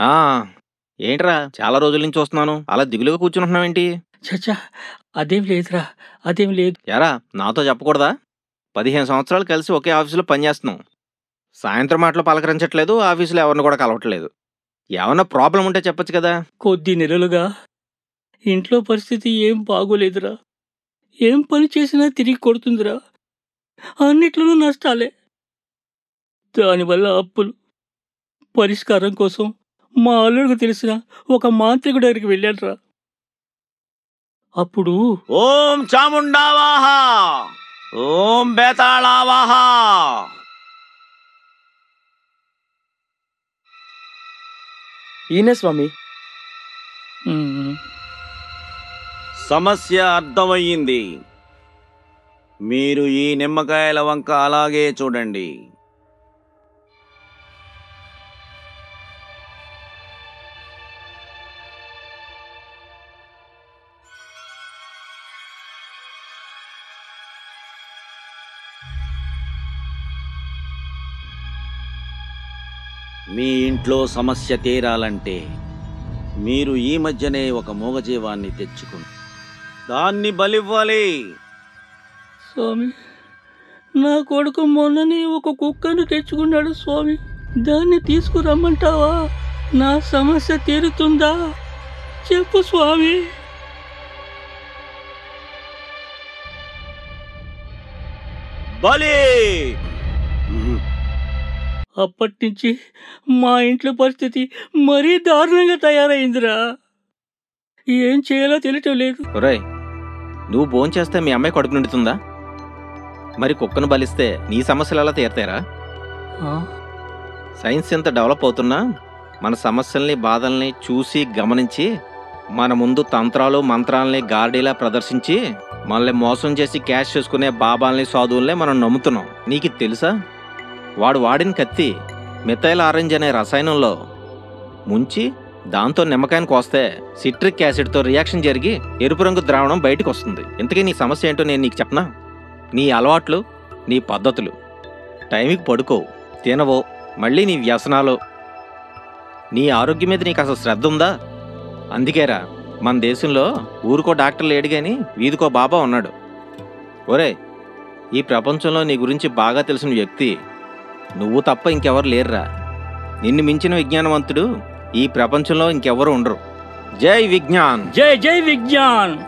ఆ ఏంట్రా? చాలా రోజుల నుంచి చూస్తున్నాను. అలా దిగులుగా కూర్చుంటున్నావేంటి చచ్చా అదేం లేదురా అదేం లేదు. యారా నాతో చెప్పకూడదా? పదిహేను సంవత్సరాలు కలిసి ఒకే ఆఫీసులో పనిచేస్తున్నాం. సాయంత్రం మాటలు పలకరించట్లేదు ఆఫీసులో ఎవరిని కూడా కలవట్లేదు. ఏమన్నా ప్రాబ్లం ఉంటే చెప్పొచ్చు కదా? కొద్ది నెలలుగా. ఇంట్లో పరిస్థితి ఏం బాగోలేదురా. ఏం పని చేసినా తిరిగి కొడుతుందిరా. అన్నిట్లోనూ నష్టాలే. దానివల్ల అప్పులు పరిష్కారం కోసం మా అల్లుడికి తెలిసిన ఒక మాంత్రికుడి దగ్గరికి వెళ్ళాడురా అప్పుడు ఓం చాముండావాహ ఓం బేతాళావాహ. ఈయనే స్వామి? "ఉమ్, సమస్య అర్థమయ్యింది. మీరు ఈ నిమ్మకాయల వంక అలాగే చూడండి. మీ ఇంట్లో సమస్య తీరాలంటే మీరు ఈ మధ్యనే ఒక మూగజీవాన్ని తెచ్చుకుని దాన్ని బలివ్వాలి. స్వామి నా కొడుకు మొన్ననే ఒక కుక్కను తెచ్చుకున్నాడు స్వామి. దాన్ని తీసుకురమ్మంటావా? నా సమస్య తీరుతుందా? చెప్పు స్వామి. బలి! అప్పటి నుంచి మా ఇంట్లో పరిస్థితి మరీ దారుణంగా తయారైందిరా. ఏం చేయాలో తెలియటం లేదు. ఒరేయ్ నువ్వు భోంచేస్తే మీ అమ్మాయి కడుపు నిండుతుందా? మరి కుక్కను బలిస్తే నీ సమస్యలు ఎలా తీరతారా ఆ, సైన్స్ ఎంత డెవలప్ అవుతున్నా మన సమస్యల్ని బాధల్ని చూసి గమనించి మన ముందు తంత్రాలు మంత్రాల్ని గార్డీలా ప్రదర్శించి మనల్ని మోసం చేసి క్యాష్ చేసుకునే బాబాల్ని సాధువుల్ని మనం నమ్ముతున్నాం. నీకు తెలుసా? వాడు వాడిన కత్తి మిథైల్ ఆరెంజ్ అనే రసాయనంలో ముంచి దాంతో నిమ్మకాయని కోస్తే సిట్రిక్ యాసిడ్తో రియాక్షన్ జరిగి ఎరుపు రంగు ద్రావణం బయటకు వస్తుంది. ఇంతకీ నీ సమస్య ఏంటో నేను నీకు చెప్పనా? నీ అలవాట్లు నీ పద్ధతులు టైంకి పడుకోవు తినవో మళ్ళీ నీ వ్యసనాలు. నీ ఆరోగ్యం మీద నీకు అసలు శ్రద్ధ ఉందా? అందుకేరా మన దేశంలో ఊరికో డాక్టర్ లేడు కానీ వీధికో బాబా ఉన్నాడు. ఒరే ఈ ప్రపంచంలో నీ గురించి బాగా తెలిసిన వ్యక్తి నువ్వు తప్ప ఇంకెవరు లేరురా. నిన్ను మించిన విజ్ఞానవంతుడు ఈ ప్రపంచంలో ఇంకెవరు ఉండరు. జై విజ్ఞాన్. జై జై విజ్ఞాన్.